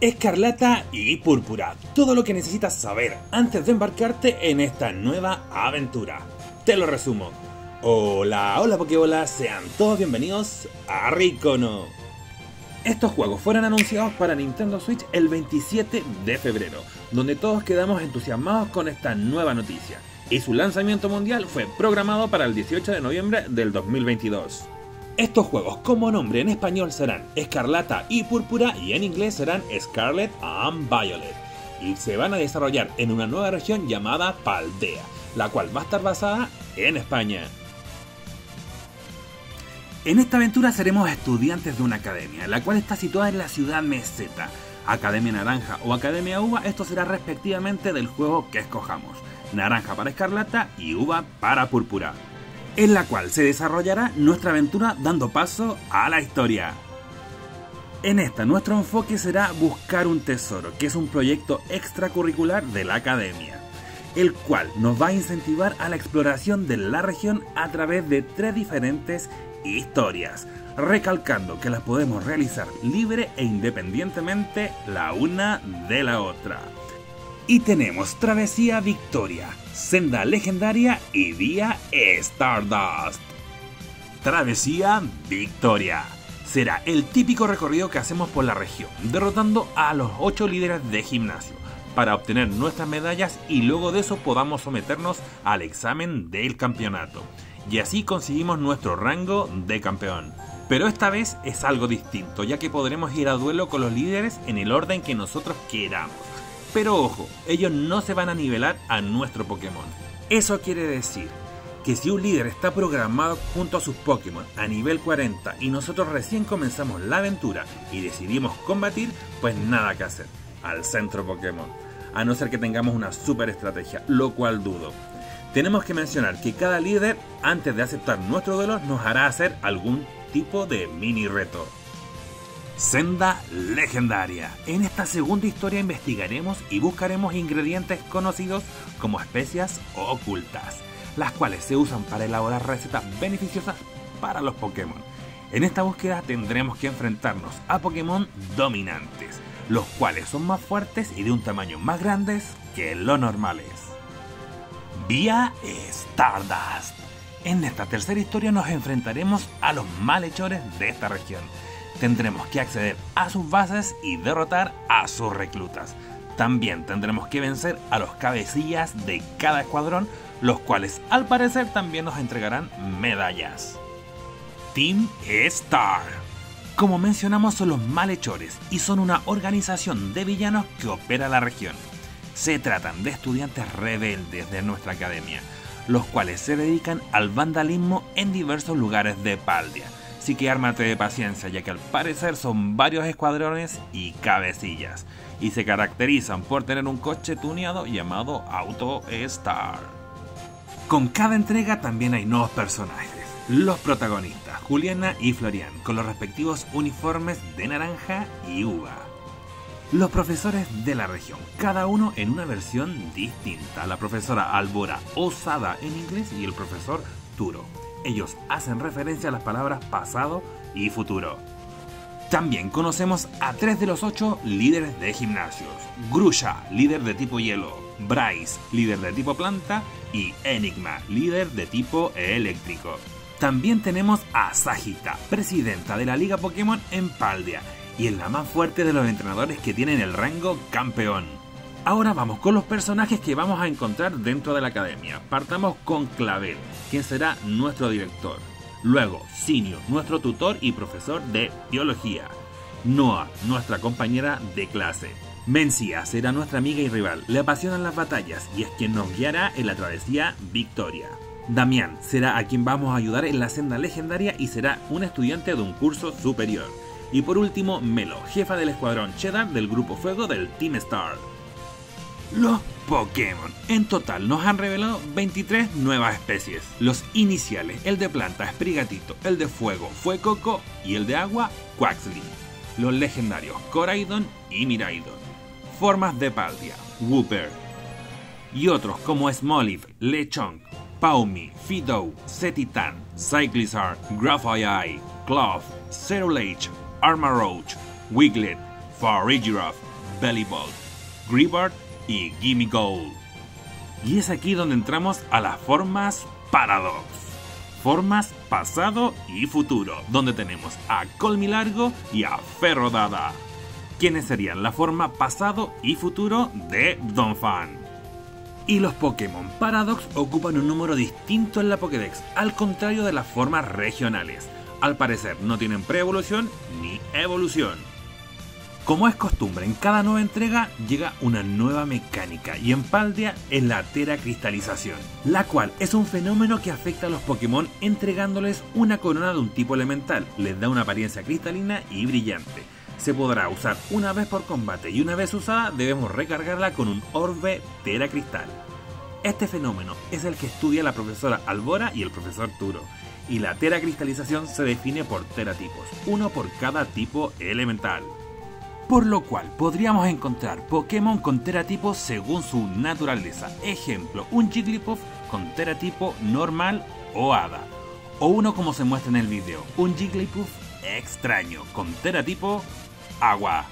Escarlata y Púrpura, todo lo que necesitas saber antes de embarcarte en esta nueva aventura. Te lo resumo. Hola, hola Pokébola, sean todos bienvenidos a Ricono. Estos juegos fueron anunciados para Nintendo Switch el 27 de febrero, donde todos quedamos entusiasmados con esta nueva noticia, y su lanzamiento mundial fue programado para el 18 de noviembre del 2022. Estos juegos como nombre en español serán Escarlata y Púrpura y en inglés serán Scarlet and Violet. Y se van a desarrollar en una nueva región llamada Paldea, la cual va a estar basada en España. En esta aventura seremos estudiantes de una academia, la cual está situada en la ciudad meseta. Academia Naranja o Academia Uva, esto será respectivamente del juego que escojamos. Naranja para Escarlata y Uva para Púrpura en la cual se desarrollará nuestra aventura dando paso a la historia. En esta nuestro enfoque será buscar un tesoro, que es un proyecto extracurricular de la academia, el cual nos va a incentivar a la exploración de la región a través de tres diferentes historias, recalcando que las podemos realizar libre e independientemente la una de la otra. Y tenemos Travesía Victoria, Senda Legendaria y Vía Stardust. Travesía Victoria. Será el típico recorrido que hacemos por la región, derrotando a los 8 líderes de gimnasio, para obtener nuestras medallas y luego de eso podamos someternos al examen del campeonato. Y así conseguimos nuestro rango de campeón. Pero esta vez es algo distinto, ya que podremos ir a duelo con los líderes en el orden que nosotros queramos pero ojo, ellos no se van a nivelar a nuestro Pokémon. Eso quiere decir que si un líder está programado junto a sus Pokémon a nivel 40 y nosotros recién comenzamos la aventura y decidimos combatir, pues nada que hacer. Al centro Pokémon. A no ser que tengamos una super estrategia, lo cual dudo. Tenemos que mencionar que cada líder, antes de aceptar nuestro duelo, nos hará hacer algún tipo de mini reto. Senda legendaria. En esta segunda historia investigaremos y buscaremos ingredientes conocidos como especias ocultas, las cuales se usan para elaborar recetas beneficiosas para los Pokémon. En esta búsqueda tendremos que enfrentarnos a Pokémon dominantes, los cuales son más fuertes y de un tamaño más grandes que los normales. Vía Stardust. En esta tercera historia nos enfrentaremos a los malhechores de esta región tendremos que acceder a sus bases y derrotar a sus reclutas. También tendremos que vencer a los cabecillas de cada escuadrón, los cuales al parecer también nos entregarán medallas. Team Star. Como mencionamos son los malhechores y son una organización de villanos que opera la región. Se tratan de estudiantes rebeldes de nuestra academia, los cuales se dedican al vandalismo en diversos lugares de Paldia Así que ármate de paciencia, ya que al parecer son varios escuadrones y cabecillas, y se caracterizan por tener un coche tuneado llamado Auto Star. Con cada entrega también hay nuevos personajes. Los protagonistas, Juliana y Florian, con los respectivos uniformes de naranja y uva. Los profesores de la región, cada uno en una versión distinta. La profesora Albora Osada en inglés y el profesor Turo ellos hacen referencia a las palabras pasado y futuro. También conocemos a tres de los ocho líderes de gimnasios. Grusha, líder de tipo hielo. Bryce, líder de tipo planta. Y Enigma, líder de tipo eléctrico. También tenemos a Sagita, presidenta de la Liga Pokémon en Paldea. Y es la más fuerte de los entrenadores que tienen el rango campeón. Ahora vamos con los personajes que vamos a encontrar dentro de la academia. Partamos con Clavel, quien será nuestro director. Luego, Sinio, nuestro tutor y profesor de biología. Noah, nuestra compañera de clase. Mencia será nuestra amiga y rival, le apasionan las batallas y es quien nos guiará en la travesía Victoria. Damián será a quien vamos a ayudar en la senda legendaria y será un estudiante de un curso superior. Y por último, Melo, jefa del escuadrón Cheddar del grupo Fuego del Team Star los Pokémon. En total nos han revelado 23 nuevas especies. Los iniciales, el de planta es Prigatito, el de fuego fue Coco y el de agua Quaxly. Los legendarios Coraidon y Miraidon. Formas de Paldia, Wooper. Y otros como Smoliv, Lechonk, Paumi, Fidow, Setitan, Cyclizar, Graphite, Cloth, Cerulege, Armarouch, Wiglet, Farigiraf, Bellybolt, Greebird y Gimme Gold. Y es aquí donde entramos a las formas Paradox. Formas pasado y futuro, donde tenemos a Colmilargo y a Ferrodada. ¿Quiénes serían la forma pasado y futuro de Donphan? Y los Pokémon Paradox ocupan un número distinto en la Pokédex, al contrario de las formas regionales. Al parecer no tienen pre-evolución ni evolución. Como es costumbre, en cada nueva entrega llega una nueva mecánica y en Paldea es la teracristalización, la cual es un fenómeno que afecta a los Pokémon entregándoles una corona de un tipo elemental, les da una apariencia cristalina y brillante. Se podrá usar una vez por combate y una vez usada debemos recargarla con un orbe teracristal. Este fenómeno es el que estudia la profesora Albora y el profesor Turo, y la teracristalización se define por teratipos, uno por cada tipo elemental por lo cual podríamos encontrar Pokémon con teratipo según su naturaleza. Ejemplo, un Jigglypuff con teratipo normal o hada. O uno como se muestra en el video, un Jigglypuff extraño con teratipo agua.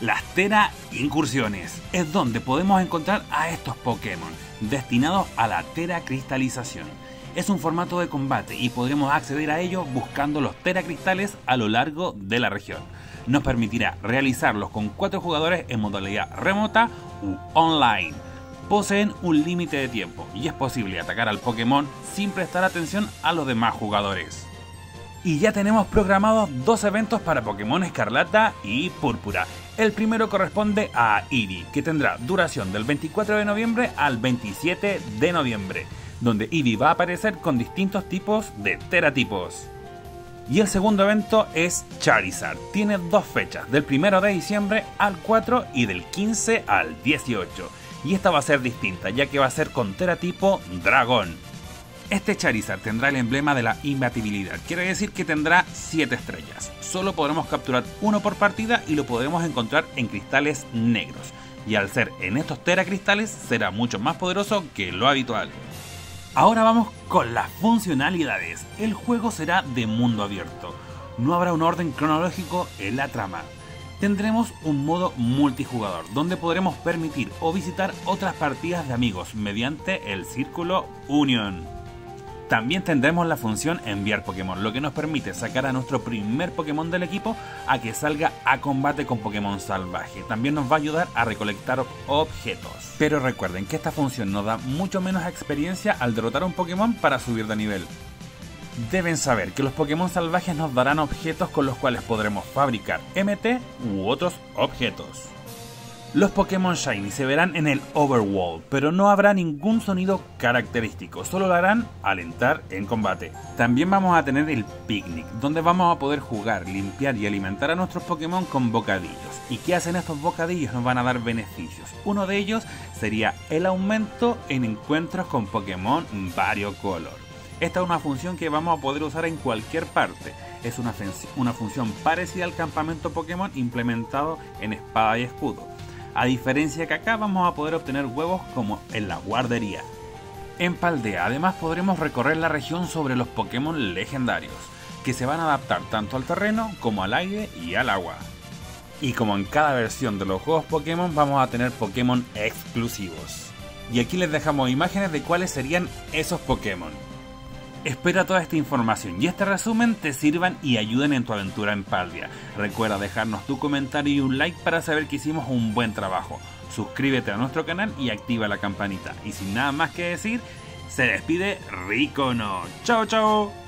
Las Tera Incursiones es donde podemos encontrar a estos Pokémon destinados a la Tera Cristalización. Es un formato de combate y podremos acceder a ello buscando los Tera Cristales a lo largo de la región nos permitirá realizarlos con 4 jugadores en modalidad remota u online. Poseen un límite de tiempo y es posible atacar al Pokémon sin prestar atención a los demás jugadores. Y ya tenemos programados dos eventos para Pokémon Escarlata y Púrpura. El primero corresponde a Eevee, que tendrá duración del 24 de noviembre al 27 de noviembre, donde Eevee va a aparecer con distintos tipos de teratipos. Y el segundo evento es Charizard. Tiene dos fechas, del 1 de diciembre al 4 y del 15 al 18. Y esta va a ser distinta, ya que va a ser con teratipo dragón. Este Charizard tendrá el emblema de la imbatibilidad, quiere decir que tendrá 7 estrellas. Solo podremos capturar uno por partida y lo podremos encontrar en cristales negros. Y al ser en estos teracristales será mucho más poderoso que lo habitual. Ahora vamos con las funcionalidades. El juego será de mundo abierto. No habrá un orden cronológico en la trama. Tendremos un modo multijugador, donde podremos permitir o visitar otras partidas de amigos mediante el círculo Union. También tendremos la función enviar Pokémon, lo que nos permite sacar a nuestro primer Pokémon del equipo a que salga a combate con Pokémon salvaje. También nos va a ayudar a recolectar objetos. Pero recuerden que esta función nos da mucho menos experiencia al derrotar un Pokémon para subir de nivel. Deben saber que los Pokémon salvajes nos darán objetos con los cuales podremos fabricar MT u otros objetos. Los Pokémon Shiny se verán en el Overworld, pero no habrá ningún sonido característico, solo lo harán al entrar en combate. También vamos a tener el Picnic, donde vamos a poder jugar, limpiar y alimentar a nuestros Pokémon con bocadillos. ¿Y qué hacen estos bocadillos? Nos van a dar beneficios. Uno de ellos sería el aumento en encuentros con Pokémon Variocolor. Esta es una función que vamos a poder usar en cualquier parte. Es una, una función parecida al campamento Pokémon implementado en espada y escudo a diferencia que acá vamos a poder obtener huevos como en la guardería. En Paldea además podremos recorrer la región sobre los Pokémon legendarios, que se van a adaptar tanto al terreno como al aire y al agua. Y como en cada versión de los juegos Pokémon vamos a tener Pokémon exclusivos. Y aquí les dejamos imágenes de cuáles serían esos Pokémon. Espero toda esta información y este resumen te sirvan y ayuden en tu aventura en Paldia. Recuerda dejarnos tu comentario y un like para saber que hicimos un buen trabajo. Suscríbete a nuestro canal y activa la campanita. Y sin nada más que decir, se despide Ricono. Chao, chao.